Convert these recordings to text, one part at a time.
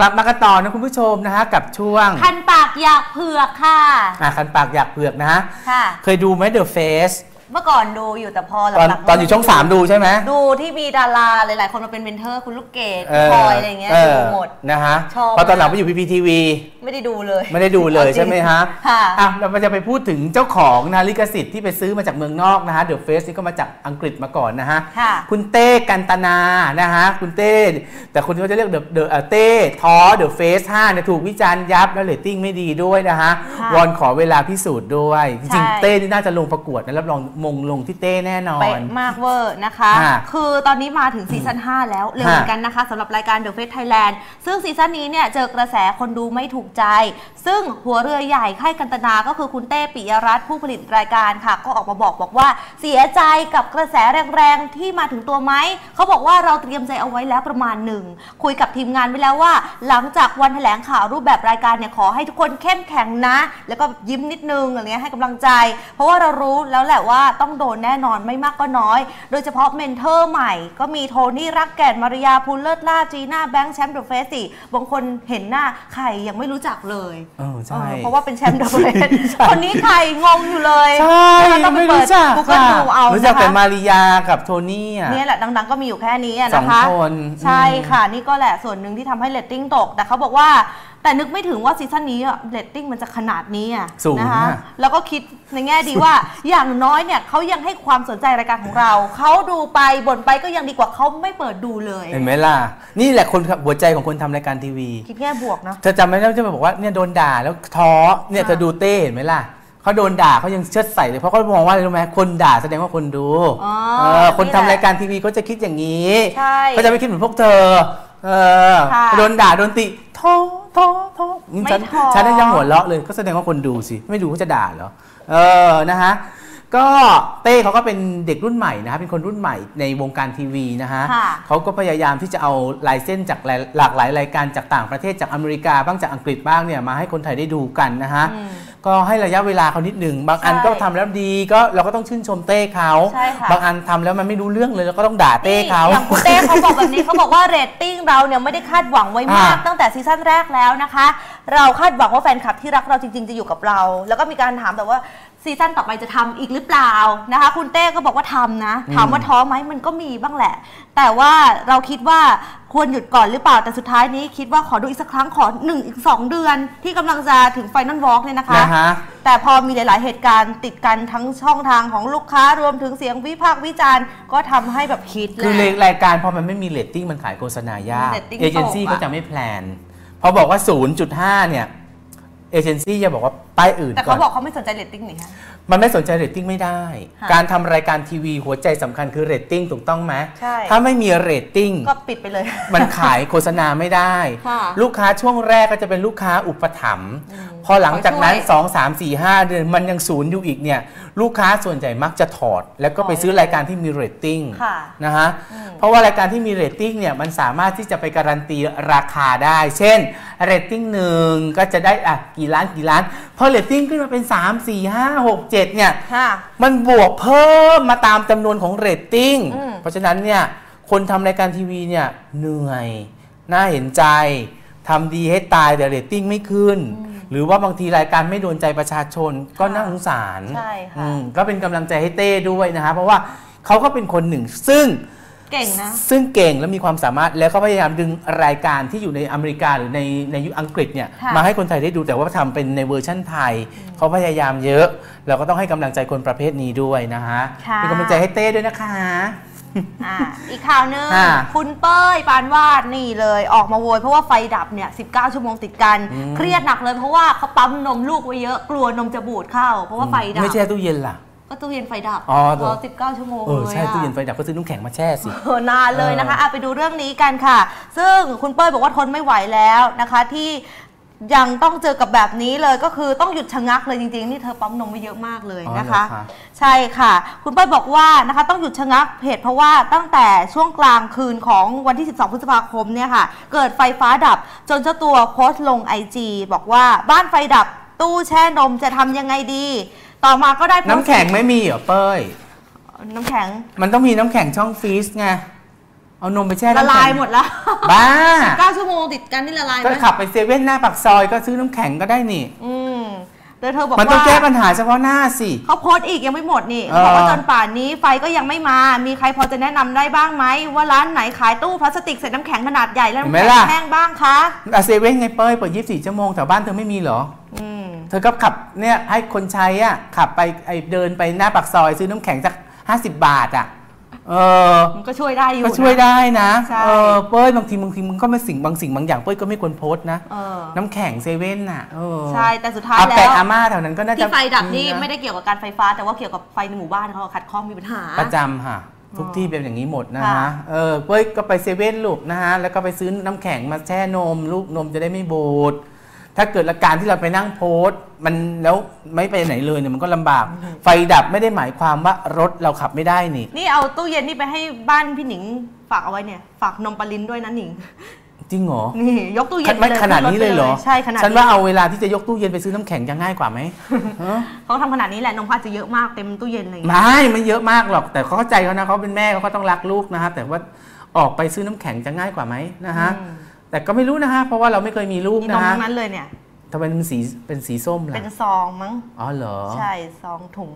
กลับมากันต่อนะคุณผู้ชมนะฮะกับช่วงคันปากอยากเผือกค่ะอะคันปากอยากเผือกนะฮะค่ะเคยดูไหม The Face เมื่อก่อนดูอยู่แต่พอหตอนลังๆตอนอยู่ช่อง3ดูใช่ไหมดูที่มีดาราหลาย ๆ คนมาเป็นเมนเทอร์คุณลูกเกดเพลอยอะไรเงี้ยเอดูอหมด นะฮะชอบ พอตอนหลังมากไปอยู่ PPTV ไม่ได้ดูเลยไม่ได้ดูเลยเอาจริงใช่ไหมฮะค่ะ อะเราจะไปพูดถึงเจ้าของนะลิขสิทธิ์ที่ไปซื้อมาจากเมืองนอกนะฮะ The Face นี่ก็มาจากอังกฤษมาก่อนนะฮะ ค่ะคุณเต้กันตนา นะฮะ คุณเต้ แต่คนที่เขาจะเรียกเดอะเดอะเต้ท้อ The Face 5เนี่ยถูกวิจารณ์ยับแล้วเรตติ้งไม่ดีด้วยนะฮะ ค่ะวอนขอเวลาพิสูจน์ด้วย จริงใช่ ๆเต้นี่น่าจะลงประกวดนะรับรองมงลงที่เต้แน่นอนเป๊ะมากเวอร์นะคะค่ะคือตอนนี้มาถึงซีซั่น5แล้ว เร็วเหมือนกันนะคะสำหรับรายการ The Face Thailand ซึ่งซีซั่นนี้เนี่ยเจอกระแสคนดูไม่ถูกใจ ซึ่งหัวเรือใหญ่ค่ายกันตนา ก็คือคุณเต้ปิยะรัฐผู้ผลิตรายการค่ะ ก็ออกมาบอกบอกว่าเสียใจกับกระแสแรงๆที่มาถึงตัวไหมเขาบอกว่าเราเตรียมใจเอาไว้แล้วประมาณหนึ่งคุยกับทีมงานไว้แล้วว่า หลังจากวันแถลงข่าวรูปแบบรายการเนี่ยขอให้ทุกคนเข้มแข็งนะ แล้วก็ยิ้มนิดนึงอะไรเงี้ยให้กำลังใจ เพราะว่าเรารู้แล้วแหละว่าต้องโดนแน่นอนไม่มากก็น้อย โดยเฉพาะ mentor ใหม่ ก็มีโทนี่รากแก่นมารีญาพูลเลิศลาภ จีน่าแบงค์แชมป์ The Face สิบางคนเห็นหน้าใครยังไม่รู้จักเลยเออใช่เออเพราะว่าเป็นแชมป์ The Face ใช่คนนี้ใครงงอยู่เลยใช่นะคะไม่รู้จักต้องไปเปิดกูเกิลค่ะดูเอารู้จักนะแต่คะมารีญากับโทนี่อะเนี่ยแหละดังๆก็มีอยู่แค่นี้อะสอนะงคะใช่อืมค่ะนี่ก็แหละส่วนหนึ่งที่ทำให้เรตติ้งตก แต่เขาบอกว่า แต่นึกไม่ถึงว่าซีซั่นนี้อะเรตติ้งมันจะขนาดนี้อะสูงนะคะอะแล้วก็คิดในแง่ดีว่า อย่างน้อยเนี่ยเขายังให้ความสนใจรายการของเรา เขาดูไปบ่นไปก็ยังดีกว่าเขาไม่เปิดดูเลย เห็นไหมล่ะ นี่แหละคนหัวใจของคนทำรายการทีวี คิดแง่บวกเนาะ เธอจำไม่ได้ที่มาบอกว่าเนี่ยโดนด่าแล้วท้อเนี่ยค่ะ เธอดูเต้เห็นไหมล่ะเขาโดนด่าเขายังเชิดใส่เลยเพราะเขามองว่าอะไรรู้ไหมคนด่าแสดงว่าคนดูอ๋อเออคนทำนี่แหละรายการทีวีเขาจะคิดอย่างนี้ใช่เขาจะไม่คิดเหมือนพวกเธอเออค่ะ โดนด่าโดนติท้อ ท้อท้อไม่ฉันท้อฉันได้ยังหัวเราะเลยก็แสดงว่าคนดูสิ ไม่ดูเขาจะด่าเหรอ เออนะฮะก็เต้เขาก็เป็นเด็กรุ่นใหม่นะฮะเป็นคนรุ่นใหม่ในวงการทีวีนะฮะ ค่ะเขาก็พยายามที่จะเอาlicense จากหลายหลากหลายรายการจากต่างประเทศจากอเมริกาบ้างจากอังกฤษบ้างเนี่ยมาให้คนไทยได้ดูกันนะฮะ อืม ก็ให้ระยะเวลาเขานิดหนึ่ง บางอันใช่ก็ทำแล้วดีก็เราก็ต้องชื่นชมเต้เขาใช่ค่ะบางอันทำแล้วมันไม่รู้เรื่องเลยเราก็ต้องด่าเต้เขาอย่างคุณเต้เขาบอกแบบนี้เขาบอกว่าเรตติ้งเราเนี่ยไม่ได้คาดหวังไว้มากอ่าตั้งแต่ซีซั่นแรกแล้วนะคะ เราคาดหวังว่าแฟนคลับที่รักเราจริง ๆ จะอยู่กับเรา แล้วก็มีการถามแต่ว่าซีซั่นต่อไปจะทำอีกหรือเปล่านะคะ คุณเต้ก็บอกว่าทำนะ ถามว่าท้อไหมมันก็มีบ้างแหละ แต่ว่าเราคิดว่า ควรหยุดก่อนหรือเปล่าแต่สุดท้ายนี้คิดว่าขอดูอีกสักครั้งขอหนึ่งอีกสองเดือน ที่กำลังจะถึง final walk เนี่ยนะคะนะฮะแต่พอมีหลาย ๆ เหตุการณ์ติดกันทั้งช่องทางของลูกค้ารวมถึงเสียงวิพากษ์วิจารณ์ ก็ทำให้แบบคิดแหละคือรายการพอมันไม่มีเรตติ้งมันขายโฆษณายากเรตติ้งเอเจนซี่ตกอะก็จะไม่ plan พอบอกว่า 0.5 เนี่ยเอเจนซี่จะบอกว่าป้ายอื่นก่อนแต่เขาบอกเขาไม่สนใจเรตติ้งนี่คะ มันไม่สนใจเรตติ้งไม่ได้ ค่ะการทำรายการทีวีหัวใจสำคัญคือเรตติ้งถูกต้องไหมใช่ ถ้าไม่มีเรตติ้ง ก็ปิดไปเลย มันขายโฆษณาไม่ได้ ค่ะลูกค้าช่วงแรกก็จะเป็นลูกค้าอุปถัมภ์พอหลังจากนั้น ขอช่วย 2 3 4 5 เดือนมันยังศูนย์อยู่อีกเนี่ย ลูกค้าส่วนใหญ่มักจะถอด แล้วก็ไปถอดซื้อรายการที่มีเรตติ้งค่ะนะฮะเพราะว่ารายการที่มีเรตติ้งเนี่ยมันสามารถที่จะไปการันตีราคาได้ เช่นเรตติ้งหนึ่งก็จะได้อะกี่ล้านกี่ล้าน พอเรตติ้งขึ้นมาเป็น 3 4 5 6 7 เนี่ยค่ะมันบวกเพิ่มมาตามจำนวนของเรตติ้งอืมเพราะฉะนั้นเนี่ย คนทำรายการทีวีเนี่ย เหนื่อย น่าเห็นใจ ทำดีให้ตายแต่เรตติ้งไม่ขึ้น หรือว่าบางทีรายการไม่โดนใจประชาชนก็น่าสงสาร ใช่ค่ะอืมก็เป็นกำลังใจให้เต้ด้วยนะฮะ เพราะว่าเขาก็เป็นคนหนึ่งซึ่ง เก่งนะ ซึ่งเก่งและมีความสามารถแล้วก็พยายามดึงรายการที่อยู่ในอเมริกาหรือในในยุโรปอังกฤษเนี่ยค่ะมาให้คนไทยได้ดูแต่ว่าทำเป็นในเวอร์ชั่นไทยเขาพยายามเยอะ เราก็ต้องให้กำลังใจคนประเภทนี้ด้วยนะฮะค่ะเป็นกำลังใจให้เต้ด้วยนะคะอ่าอีกข่าวหนึ่งอ่าคุณเป้ยปานวาดนี่เลยออกมาโวยเพราะว่าไฟดับเนี่ย 19 ชั่วโมงติดกัน เครียดหนักเลยเพราะว่าเขาปั๊มนมลูกไว้เยอะกลัวนมจะบูดเข้า เพราะว่าไฟดับ ไม่แช่ตู้เย็นล่ะ ก็ตู้เย็นไฟดับอ๋อรอ19 ชั่วโมงเออเลยใช่อะตู้เย็นไฟดับก็ซื้อน้ำแข็งมาแช่สิเออนานเลยนะคะอะไปดูเรื่องนี้กันค่ะ ซึ่งคุณเป้ยบอกว่าทนไม่ไหวแล้วนะคะที่ยังต้องเจอกับแบบนี้เลยก็คือต้องหยุดชะงักเลยจริงๆ นี่เธอปั๊มนมไว้เยอะมากเลยนะคะอ๋อเหรอคะ ใช่ค่ะ คุณเป้ยบอกว่านะคะต้องหยุดชะงักเหตุเพราะว่าตั้งแต่ช่วงกลางคืนของวันที่ 12 พฤษภาคมเนี่ยค่ะ เกิดไฟฟ้าดับจนเจ้าตัวโพสต์ลง IG บอกว่าบ้านไฟดับตู้แช่นมจะทำยังไงดี ต่อมาก็ได้โพสต์น้ำแข็งไม่มีเหรอเป้ย น้ำแข็ง มันต้องมีน้ำแข็งช่องฟรีซไง เอานมไปแช่ละน้ำลาแข็ยงหมดแล้ว บ้าเก้าชั่วโมงติดกันนี่ละลายไหก็มขับไปเซเว่นหน้าปากซอยก็ซื้อน้ำแข็งก็ได้นี่ อืมโดยเธอบอกมันต้องว่าแก้ปัญหาเฉพาะหน้าสิ เขาโพสต์อีกยังไม่หมดนี่เออเขาบอกว่าจนป่านนี้ไฟก็ยังไม่มา มีใครพอจะแนะนำได้บ้างไหม ว่าร้านไหนขายตู้พลาสติกใส่น้ำแข็งขนาดใหญ่แล้วน้ำแข็งแห้งบ้างคะอะเซเว่นไงเป้ยเปิด 24 ชั่วโมงแถวบ้านเธอไม่มีเหรออืม เธอก็ขับเนี่ยให้คนใช้อะขับไปไอเดินไปหน้าปากซอยซื้อน้ำแข็งสัก50บาทอะเออมันก็ช่วยได้อยู่ก็ช่วยนะได้นะใช่เออเป้ยบางทีบางทีมึงก็ไม่สิ่งบางสิ่งบางอย่างเป้ยก็ไม่ควรโพสต์นะเออน้ำแข็งเซเว่นน่ะเออใช่แต่สุดท้ายอาแล้แปะวอาม่าแถวนั้นก็น่าจะที่ไฟดับนี่ะไม่ได้เกี่ยวกับการไฟฟ้า แต่ว่าเกี่ยวกับไฟในหมู่บ้านเขาขัดข้องมีปัญหาประจำค่ะทุกที่เป็นอย่างนี้หมดนะค่ะฮะ เออเป้ยก็ไปเซเว่นลูกนะฮะ แล้วก็ไปซื้อน้ำแข็งมาแช่นม ลูกนมจะได้ไม่บูด ถ้าเกิดอาการที่เราไปนั่งโพสต์ มันแล้วไม่ไปไหนเลยเนี่ยมันก็ลำบาก ไฟดับไม่ได้หมายความว่ารถเราขับไม่ได้นี่ นี่เอาตู้เย็นนี่ไปให้บ้านพี่หนิงฝากเอาไว้เนี่ย ฝากนมปลาลินด้วยนะหนิง จริงเหรอ นี่ยกตู้เย็นไม่ปขนาดนี้เลยเหรอ ใช่ขนาดฉันว่าเอาเวลาที่จะยกตู้เย็นไปซื้อน้ำแข็งจะง่ายกว่าไหมฮะเขาทำขนาดนี้แหละนมเขาอาจจะเยอะมากเต็มตู้เย็นอะไรอย่างไมเงี้ย่ไม่เยอะมากหรอก แต่เขาเข้าใจเขานะเขาเป็นแม่เขาก็ต้องรักลูกนะฮะแต่ว่าออกไปซื้อน้ำแข็งจะง่ายกว่าไหมนะฮะอืม แต่ก็ไม่รู้นะฮะเพราะว่าเราไม่เคยมีลูกนี่นนะมฮะทั้งนั้นเลยเนี่ย ทำไมมันสีเป็นสีส้มล่ะเป็นซองมั้ง อ๋อเหรอ ใช่ซองถุง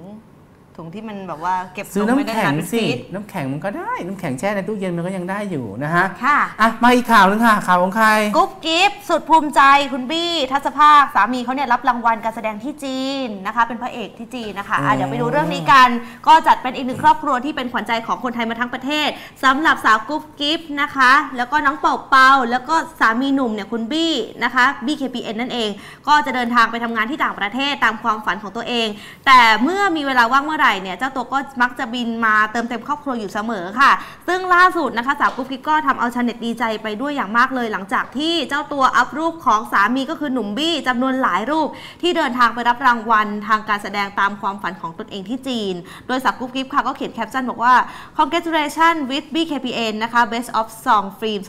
ถุงที่มันแบบว่าเก็บซื้อมน้ำไว้ได้แข็งนานเป็นสิฟีดน้ำแข็งมันก็ได้ น้ำแข็งแช่ในตู้เย็นมันก็ยังได้อยู่นะฮะค่ะอะมาอีกข่าวหนึงค่ะข่าวของใครกุ๊บกิ๊บสุดภูมิใจคุณบี้ทัศภาคสามีเขาเนี่ยรับรางวัลการแสดงที่จีนนะคะ เป็นพระเอกที่จีนนะคะอะอืมเดี๋ยวไปดูเรื่องนี้กันก็จัดเป็นอีกหนึ่งครอบครัวที่เป็นขวัญใจของคนไทยมาทั้งประเทศสำหรับสาวกุ๊บกิ๊บนะคะ แล้วก็น้องเป่าเปาแล้วก็สามีหนุ่มเนี่ยคุณบี้นะคะบี้ KPN นั่นเอง ก็จะเดินทางไปทำงานที่ต่างประเทศตามความฝันของตัวเอง แต่เมื่อมีเวลาว่างเมื่อไหร่เนี่ยเจ้าตัวก็มักจะบินมาเติมเต็มครอบครัวอยู่เสมอค่ะ ซึ่งล่าสุดนะคะสาวกุ๊บกิ๊บก็ทำเอาชาวเน็ตดีใจไปด้วยอย่างมากเลยหลังจากที่เจ้าตัวอัพรูปของสามีก็คือหนุ่มบี้จำนวนหลายรูป ที่เดินทางไปรับรางวัลทางการแสดงตามความฝันของตนเองที่จีน โดยสาวกุ๊บกิ๊บค่ะก็เขียนแคปชั่นบอกว่า congratulations with BKPN นะคะ best of song film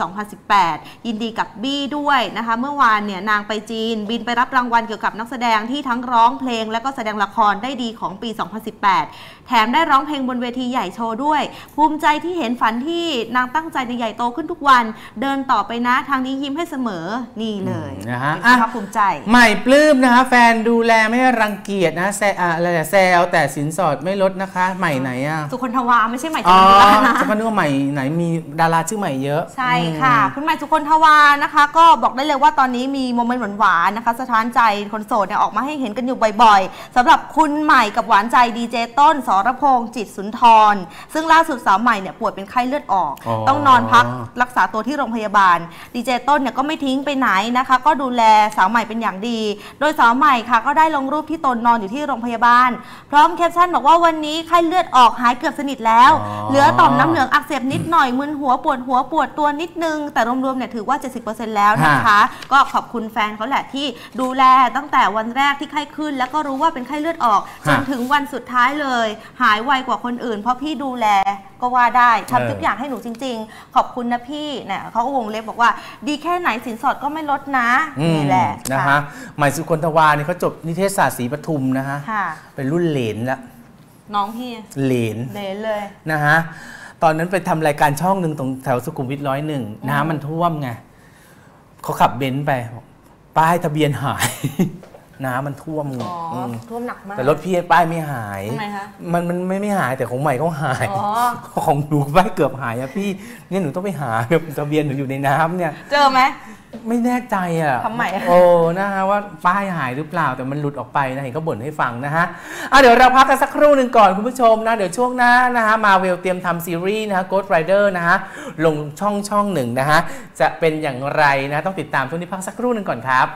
2018 ยินดีกับบี้ด้วยนะคะ เมื่อวานเนี่ยนางไปจีน บินไปรับรางวัลเกี่ยวกับนักแสดงที่ทั้งร้องเพลงและก็แสดงละครได้ดีของปี 2018แถมได้ร้องเพลงบนเวทีใหญ่โชว์ด้วย ภูมิใจที่เห็นฝันที่นางตั้งใจในใหญ่โตขึ้นทุกวัน เดินต่อไปนะ ทางนี้ยิ้มให้เสมอนี่เลยนะฮะเป็นความภาคภูมิใจ ใหม่ปลื้มนะคะแฟนดูแลไม่รังเกียจนะแซอะอะไรอะแซวแต่สินสอดไม่ลดนะคะ ใหม่ไหนอะสุคนทวาไม่ใช่ใหม่อ๋จัอนทรานะจะก็นึกว่าใหม่ไหนมีดาราชื่อใหม่เยอะ ใช่ค่ะ คุณใหม่สุคนทวานะคะ ก็บอกได้เลยว่าตอนนี้มีโมเมนต์หวานๆนะคะสะท้านใจคนโสดเนี่ยออกมาให้เห็นกันอยู่บ่อยๆสำหรับคุณใหม่กับหวานใจดีเจต้นสรพงษ์จิตสุนทร ซึ่งล่าสุดสาวใหม่เนี่ยป่วยเป็นไข้เลือดออก อ๋อ ต้องนอนพักรักษาตัวที่โรงพยาบาล ดีเจต้นเนี่ยก็ไม่ทิ้งไปไหนนะคะ ก็ดูแลสาวใหม่เป็นอย่างดี โดยสาวใหม่ค่ะ ก็ได้ลงรูปที่ตนนอนอยู่ที่โรงพยาบาล พร้อมแคปชั่นบอกว่าวันนี้ไข้เลือดออกหายเกือบสนิทแล้ว อ๋อ เหลือต่อมน้ำเหลืองอักเสบนิดหน่อยมึนหัวปวดหัวปวดตัวนิดนึง แต่รวมๆเนี่ยถือว่า 70%แล้วนะคะ ก็ขอบคุณแฟนเขาแหละที่ดูแลตั้งแต่วันแรกที่ไข้ขึ้น แล้วก็รู้ว่าเป็นไข้เลือดออกจนถึงวันสุดท้ายเลยหายไวกว่าคนอื่น เพราะพี่ดูแลก็ว่าได้ทำทุกอย่างให้หนูจริง ๆ ขอบคุณนะพี่เนี่ยเขาก็วงเล็บบอกว่า ดีแค่ไหนสินสอดก็ไม่ลดนะอืมนี่แหละนะฮะใหม่สุคนทวาเนี่ยเขาจบนิเทศศาสตร์ศรีปทุมนะฮะค่ะเป็นรุ่นเหลนละน้องพี่เหลนเลนเลยนะฮะตอนนั้นไปทำรายการช่องหนึ่งตรงแถวสุขุมวิทร้อยหนึ่งน้ำมันท่วมไงเขาขับเบนซ์ไปป้ายทะเบียนหาย น้ำมันท่วมไงอ๋ออมท่วมหนักมาก แต่รถพี่ป้ายไม่หายทำไมคะมันมันไม่ไม่หายแต่ของใหม่เขาหาย อ๋อ ของหนูป้ายเกือบหายอะพี่เนี่ยหนูต้องไปหาแบบทะเบียนหนูอยู่ในน้ำเนี่ย เจอไหม ไม่แน่ใจอะทำไมอะ โอ้นะฮะว่าป้ายหายหรือเปล่าแต่มันหลุดออกไปนะเห็นก็บ่นให้ฟังนะฮะอะเดี๋ยวเราพักกันสักครู่หนึ่งก่อนคุณผู้ชมนะ เดี๋ยวช่วงหน้านะฮะมาเวลเตรียมทำซีรีส์นะฮะ Ghost Rider นะฮะ ลงช่องช่องหนึ่งนะฮะ จะเป็นอย่างไรนะ ต้องติดตามช่วงนี้พักสักครู่หนึ่งก่อนครับ